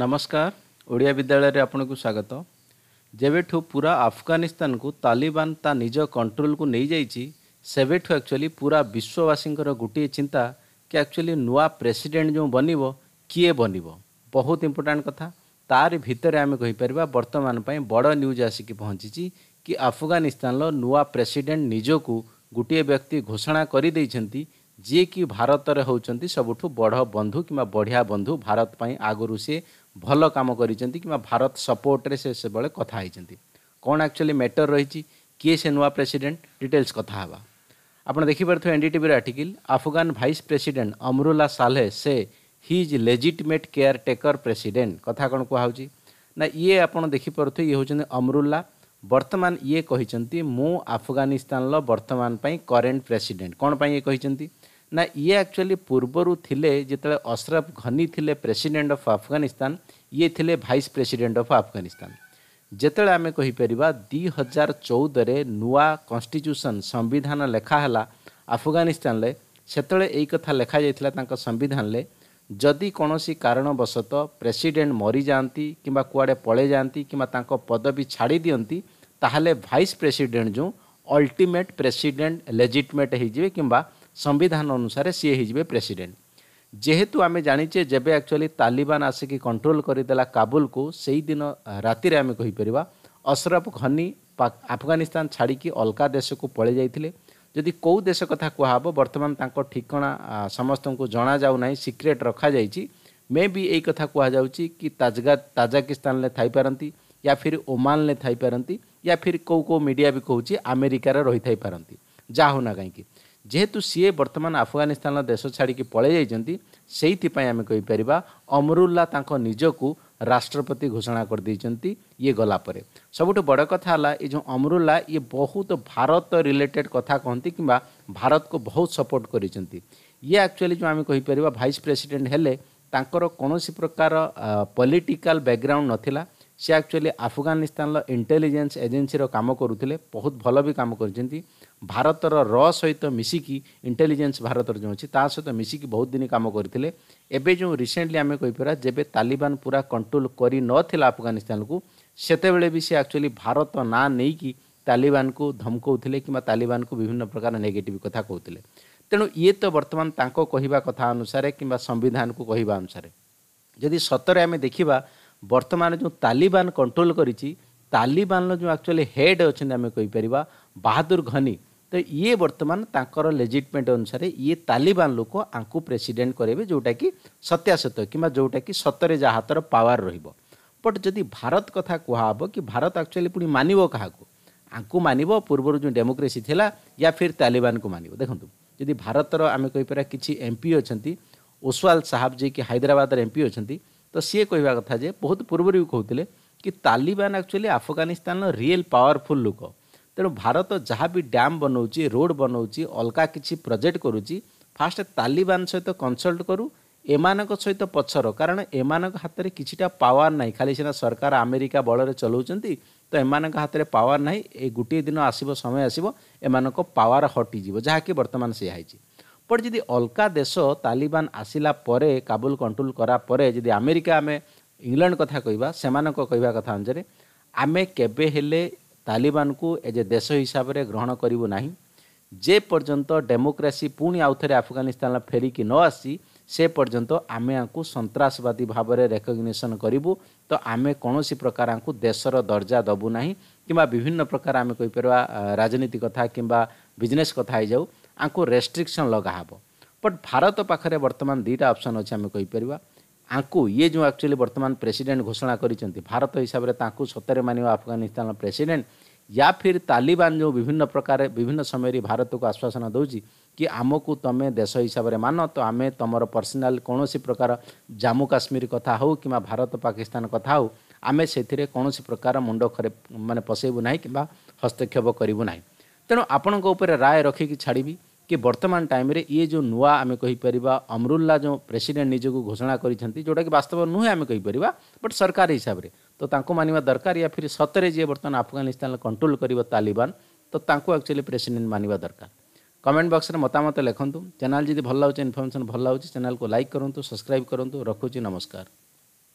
ନମସ୍କାର ଓଡ଼ିଆ ବିଦ୍ୟାଳୟରେ ଆପଣଙ୍କୁ ସ୍ୱାଗତ ଯେବେଠୁ ପୁରା ଆଫଗାନିସ୍ତାନକୁ ତାଲିବାନ ତା ନିଜ କଣ୍ଟ୍ରୋଲକୁ ନେଇଯାଇଛି ସେବେଠୁ ଆକ୍ଚୁଆଲି ପୁରା ବିଶ୍ୱବାସୀଙ୍କର ଗୋଟିଏ ଚିନ୍ତା କି ଆକ୍ଚୁଆଲି ନୂଆ ପ୍ରେସିଡେଣ୍ଟ ଯେଉଁ ବନିବ କିଏ ବନିବ ବହୁତ ଇମ୍ପୋର୍ଟାଣ୍ଟ କଥା ତାରି ଭିତରେ ଆମେ କହିପାରିବା ବର୍ତ୍ତମାନ ପାଇଁ ବଡ଼ ନ୍ୟୁଜ୍ ଆସିକି ପହଞ୍ଚିଛି କି ଆଫଗାନିସ୍ତାନର ନୂଆ ପ୍ରେସିଡେଣ୍ଟ ନିଜକୁ ଗୋଟିଏ ବ୍ୟକ୍ତି ଘୋଷଣା କରିଦେଇଛନ୍ତି ଯିଏକି ଭାରତରେ ହେଉଛନ୍ତି ସବୁଠୁ ବଡ଼ ବନ୍ଧୁ କିମ୍ବା ବଢ଼ିଆ ବନ୍ଧୁ ଭାରତ ପାଇଁ ଆଗରୁ ସିଏ ଭଲ କାମ କରିଛନ୍ତି କିମ୍ବା ଭାରତ ସପୋର୍ଟରେ ସେ ସେବେଳେ କଥା ହେଇଛନ୍ତି କ'ଣ ଆକ୍ଚୁଆଲି ମ୍ୟାଟର ରହିଛି କିଏ ସେ ନୂଆ ପ୍ରେସିଡେଣ୍ଟ ଡିଟେଲ୍ସ କଥା ହେବା ଆପଣ ଦେଖିପାରୁଥିବେ ଏନ୍ ଡି ଟିଭିର article Afghan vice president Amrullah Saleh ସେ he is legitimate caretaker president କଥା କ'ଣ କୁହାହେଉଛି ନା ଇଏ ଆପଣ ଦେଖିପାରୁଥିବେ ଇଏ ହେଉଛନ୍ତି ଅମରୁଲା ବର୍ତ୍ତମାନ ଇଏ କହିଛନ୍ତି ମୁଁ ଆଫଗାନିସ୍ତାନର ବର୍ତ୍ତମାନ ପାଇଁ କରେଣ୍ଟ ପ୍ରେସିଡେଣ୍ଟ କ'ଣ ପାଇଁ ଇଏ କହିଛନ୍ତି ନା ଇଏ ଆକ୍ଚୁଆଲି ପୂର୍ବରୁ ଥିଲେ ଯେତେବେଳେ ଅସରଫ ଘନି ଥିଲେ ପ୍ରେସିଡେଣ୍ଟ ଅଫ୍ ଆଫଗାନିସ୍ତାନ ଇଏ ଥିଲେ ଭାଇସ୍ ପ୍ରେସିଡେଣ୍ଟ ଅଫ୍ ଆଫଗାନିସ୍ତାନ ଯେତେବେଳେ ଆମେ କହିପାରିବା ଦୁଇ ହଜାର ଚଉଦରେ ନୂଆ କନଷ୍ଟିଚ୍ୟୁସନ୍ ସମ୍ବିଧାନ ଲେଖା ହେଲା ଆଫଗାନିସ୍ତାନରେ ସେତେବେଳେ ଏଇ କଥା ଲେଖାଯାଇଥିଲା ତାଙ୍କ ସମ୍ବିଧାନରେ ଯଦି କୌଣସି କାରଣବଶତଃ ପ୍ରେସିଡେଣ୍ଟ ମରିଯାଆନ୍ତି କିମ୍ବା କୁଆଡ଼େ ପଳେଇ ଯାଆନ୍ତି କିମ୍ବା ତାଙ୍କ ପଦବୀ ଛାଡ଼ି ଦିଅନ୍ତି ତାହେଲେ ଭାଇସ୍ ପ୍ରେସିଡେଣ୍ଟ ଯେଉଁ ଅଲ୍ଟିମେଟ୍ ପ୍ରେସିଡେଣ୍ଟ ଲେଜିଟମେଟ୍ ହେଇଯିବେ କିମ୍ବା ସମ୍ବିଧାନ ଅନୁସାରେ ସିଏ ହେଇଯିବେ ପ୍ରେସିଡେଣ୍ଟ ଯେହେତୁ ଆମେ ଜାଣିଛେ ଯେବେ ଆକ୍ଚୁଆଲି ତାଲିବାନ ଆସିକି କଣ୍ଟ୍ରୋଲ କରିଦେଲା କାବୁଲକୁ ସେଇଦିନ ରାତିରେ ଆମେ କହିପାରିବା ଅସରଫ ଘନି ଆଫଗାନିସ୍ତାନ ଛାଡ଼ିକି ଅଲଗା ଦେଶକୁ ପଳାଇ ଯାଇଥିଲେ ଯଦି କେଉଁ ଦେଶ କଥା କୁହାହେବ ବର୍ତ୍ତମାନ ତାଙ୍କ ଠିକଣା ସମସ୍ତଙ୍କୁ ଜଣାଯାଉ ନାହିଁ ସିକ୍ରେଟ୍ ରଖାଯାଇଛି ମେ ବି ଏଇ କଥା କୁହାଯାଉଛି କି ତାଜଗା ତାଜାକିସ୍ତାନରେ ଥାଇପାରନ୍ତି या फिर ओमानले थाइपारती या फिर कौ कौ मिडिया भी कौन आमेरिकार रही थाइपारती जहाँ हो ना कहीं ଯେହେତୁ ସିଏ ବର୍ତ୍ତମାନ ଆଫଗାନିସ୍ତାନର ଦେଶ ଛାଡ଼ିକି ପଳାଇ ଯାଇଛନ୍ତି ସେଇଥିପାଇଁ ଆମେ କହିପାରିବା ଅମରୁଲ୍ଲା ତାଙ୍କ ନିଜକୁ ରାଷ୍ଟ୍ରପତି ଘୋଷଣା କରିଦେଇଛନ୍ତି ଇଏ ଗଲା ପରେ ସବୁଠୁ ବଡ଼ କଥା ହେଲା ଏ ଯେଉଁ ଅମରୁଲ୍ଲା ଇଏ ବହୁତ ଭାରତ ରିଲେଟେଡ଼୍ କଥା କହନ୍ତି କିମ୍ବା ଭାରତକୁ ବହୁତ ସପୋର୍ଟ କରିଛନ୍ତି ଇଏ ଆକ୍ଚୁଆଲି ଯେଉଁ ଆମେ କହିପାରିବା ଭାଇସ୍ ପ୍ରେସିଡେଣ୍ଟ ହେଲେ ତାଙ୍କର କୌଣସି ପ୍ରକାର ପଲିଟିକାଲ୍ ବ୍ୟାକ୍ଗ୍ରାଉଣ୍ଡ ନଥିଲା ᱥᱮ ᱮᱠᱪუअली আফগানিস্তান ল ইন্টেলিজেন্স এজেন্সী ৰ কাম কৰুতলে বহুত ভালৱে কাম কৰিচিনতি ভাৰতৰ ৰ সহৈত মিছি কি ইন্টেলিজেন্স ভাৰতৰ যোচি তাৰ সৈতে মিছি কি বহুত দিন কাম কৰিতলে এবে যো ৰিছেন্টলি আমি কৈ পৰা জেবে তালিবান पुरा কন্ট্রোল কৰি নথিলা আফগানিস্তানক সেতেবেলে বিছি ᱮᱠᱪუअली ভাৰত না নেকি তালিবানক ধমকউতলে কিবা তালিবানক বিভিন্ন প্ৰকাৰৰ নেগেটিভ কথা কওতলে তেনো ইয়ে তো বৰ্তমান তাংক কহিবা কথা অনুসৰে কিবা সংবিধানক কহিবা অনুসৰে যদি সতেৰে আমি দেখিবা ବର୍ତ୍ତମାନ ଯେଉଁ ତାଲିବାନ କଣ୍ଟ୍ରୋଲ କରିଛି ତାଲିବାନର ଯେଉଁ ଆକ୍ଚୁଆଲି ହେଡ୍ ଅଛନ୍ତି ଆମେ କହିପାରିବା ବାହାଦୁର ଘନି ତ ଇଏ ବର୍ତ୍ତମାନ ତାଙ୍କର ଲେଜିଟମେଣ୍ଟ ଅନୁସାରେ ଇଏ ତାଲିବାନ ଲୋକ ଆଙ୍କୁ ପ୍ରେସିଡେଣ୍ଟ କରାଇବେ ଯେଉଁଟାକି ସତ୍ୟାସତ୍ୟ କିମ୍ବା ଯେଉଁଟାକି ସତରେ ଯାହା ହାତର ପାୱାର ରହିବ ବଟ୍ ଯଦି ଭାରତ କଥା କୁହାହେବ କି ଭାରତ ଆକ୍ଚୁଆଲି ପୁଣି ମାନିବ କାହାକୁ ଆଙ୍କୁ ମାନିବ ପୂର୍ବରୁ ଯେଉଁ ଡେମୋକ୍ରେସି ଥିଲା ୟା ଫିର୍ ତାଲିବାନକୁ ମାନିବ ଦେଖନ୍ତୁ ଯଦି ଭାରତର ଆମେ କହିପାରିବା କିଛି ଏମ୍ପି ଅଛନ୍ତି ଓସୱାଲ ସାହାବ ଯିଏକି ହାଇଦ୍ରାବାଦର ଏମ୍ପି ଅଛନ୍ତି ତ ସିଏ କହିବା କଥା ଯେ ବହୁତ ପୂର୍ବରୁ ବି କହୁଥିଲେ କି ତାଲିବାନ ଆକ୍ଚୁଆଲି ଆଫଗାନିସ୍ତାନର ରିଏଲ୍ ପାୱାରଫୁଲ୍ ଲୋକ ତେଣୁ ଭାରତ ଯାହା ବି ଡ୍ୟାମ୍ ବନାଉଛି ରୋଡ଼୍ ବନାଉଛି ଅଲଗା କିଛି ପ୍ରୋଜେକ୍ଟ କରୁଛି ଫାଷ୍ଟ ତାଲିବାନ ସହିତ କନସଲ୍ଟ କରୁ ଏମାନଙ୍କ ସହିତ ପଛର କାରଣ ଏମାନଙ୍କ ହାତରେ କିଛିଟା ପାୱାର ନାହିଁ ଖାଲି ସିନା ସରକାର ଆମେରିକା ବଳରେ ଚଲାଉଛନ୍ତି ତ ଏମାନଙ୍କ ହାତରେ ପାୱାର ନାହିଁ ଏ ଗୋଟିଏ ଦିନ ଆସିବ ସମୟ ଆସିବ ଏମାନଙ୍କ ପାୱାର ହଟିଯିବ ଯାହାକି ବର୍ତ୍ତମାନ ସେଇଆ ହେଇଛି ବଟ୍ ଯଦି ଅଲଗା ଦେଶ ତାଲିବାନ ଆସିଲା ପରେ କାବୁଲ କଣ୍ଟ୍ରୋଲ କରା ପରେ ଯଦି ଆମେରିକା ଆମେ ଇଂଲଣ୍ଡ କଥା କହିବା ସେମାନଙ୍କ କହିବା କଥା ଅନୁସାରେ ଆମେ କେବେ ହେଲେ ତାଲିବାନକୁ ଏଜେ ଦେଶ ହିସାବରେ ଗ୍ରହଣ କରିବୁ ନାହିଁ ଯେପର୍ଯ୍ୟନ୍ତ ଡେମୋକ୍ରାସି ପୁଣି ଆଉଥରେ ଆଫଗାନିସ୍ତାନ ଫେରିକି ନ ଆସି ସେ ପର୍ଯ୍ୟନ୍ତ ଆମେ ଆଙ୍କୁ ସନ୍ତାସବାଦୀ ଭାବରେ ରେକଗ୍ନେସନ୍ କରିବୁ ତ ଆମେ କୌଣସି ପ୍ରକାର ଆଙ୍କୁ ଦେଶର ଦର୍ଜା ଦେବୁ ନାହିଁ କିମ୍ବା ବିଭିନ୍ନ ପ୍ରକାର ଆମେ କହିପାରିବା ରାଜନୀତି କଥା କିମ୍ବା ବିଜନେସ୍ କଥା ହେଇଯାଉ ଆଙ୍କୁ ରେଷ୍ଟ୍ରିକ୍ସନ୍ ଲଗାହେବ ବଟ୍ ଭାରତ ପାଖରେ ବର୍ତ୍ତମାନ ଦୁଇଟା ଅପସନ୍ ଅଛି ଆମେ କହିପାରିବା ଆଙ୍କୁ ଇଏ ଯେଉଁ ଆକ୍ଚୁଆଲି ବର୍ତ୍ତମାନ ପ୍ରେସିଡେଣ୍ଟ ଘୋଷଣା କରିଛନ୍ତି ଭାରତ ହିସାବରେ ତାଙ୍କୁ ସତରେ ମାନିବା ଆଫଗାନିସ୍ତାନର ପ୍ରେସିଡେଣ୍ଟ या फिर तालिबान जो विभिन्न प्रकार विभिन्न समय भारत को आश्वासन देଉଛି कि आमକୁ ତୁମେ ଦେଶ ହିସାବରେ ମାନ ତ ଆମେ ତୁମର ପର୍ସନାଲ୍ କୌଣସି ପ୍ରକାର ଜାମ୍ମୁ କାଶ୍ମୀର କଥା ହେଉ କିମ୍ବା ଭାରତ ପାକିସ୍ତାନ କଥା ହେଉ ଆମେ ସେଥିରେ କୌଣସି ପ୍ରକାର ମୁଣ୍ଡ ଖରେ ମାନେ ପଶେଇବୁ ନାହିଁ କିମ୍ବା ହସ୍ତକ୍ଷେପ କରିବୁ ନାହିଁ ତେଣୁ ଆପଣଙ୍କ ଉପରେ ରାୟ ରଖିକି ଛାଡ଼ିବି कि ବର୍ତ୍ତମାନ ଟାଇମ୍ରେ ଇଏ ଯେଉଁ ନୂଆ ଆମେ କହିପାରିବା ଅମରୁଲ୍ଲା ଯେଉଁ ପ୍ରେସିଡେଣ୍ଟ ନିଜକୁ ଘୋଷଣା କରିଛନ୍ତି ଯେଉଁଟାକି ବାସ୍ତବ ନୁହେଁ ଆମେ କହିପାରିବା ବଟ୍ ସରକାର ହିସାବରେ ତ ତାଙ୍କୁ ମାନିବା ଦରକାର ୟା ଫିର୍ ସତରେ ଯିଏ ବର୍ତ୍ତମାନ ଆଫଗାନିସ୍ତାନର କଣ୍ଟ୍ରୋଲ୍ କରିବ ତାଲିବାନ ତ ତାଙ୍କୁ ଆକ୍ଚୁଆଲି ପ୍ରେସିଡେଣ୍ଟ ମାନିବା ଦରକାର କମେଣ୍ଟ ବକ୍ସରେ ମତାମତ ଲେଖନ୍ତୁ ଚ୍ୟାନେଲ୍ ଯଦି ଭଲ ଲାଗୁଛି ଇନଫର୍ମେସନ୍ ଭଲ ଲାଗୁଛି ଚ୍ୟାନେଲ୍କୁ ଲାଇକ୍ କରନ୍ତୁ ସବସ୍କ୍ରାଇବ୍ କରନ୍ତୁ ରଖୁଛି ନମସ୍କାର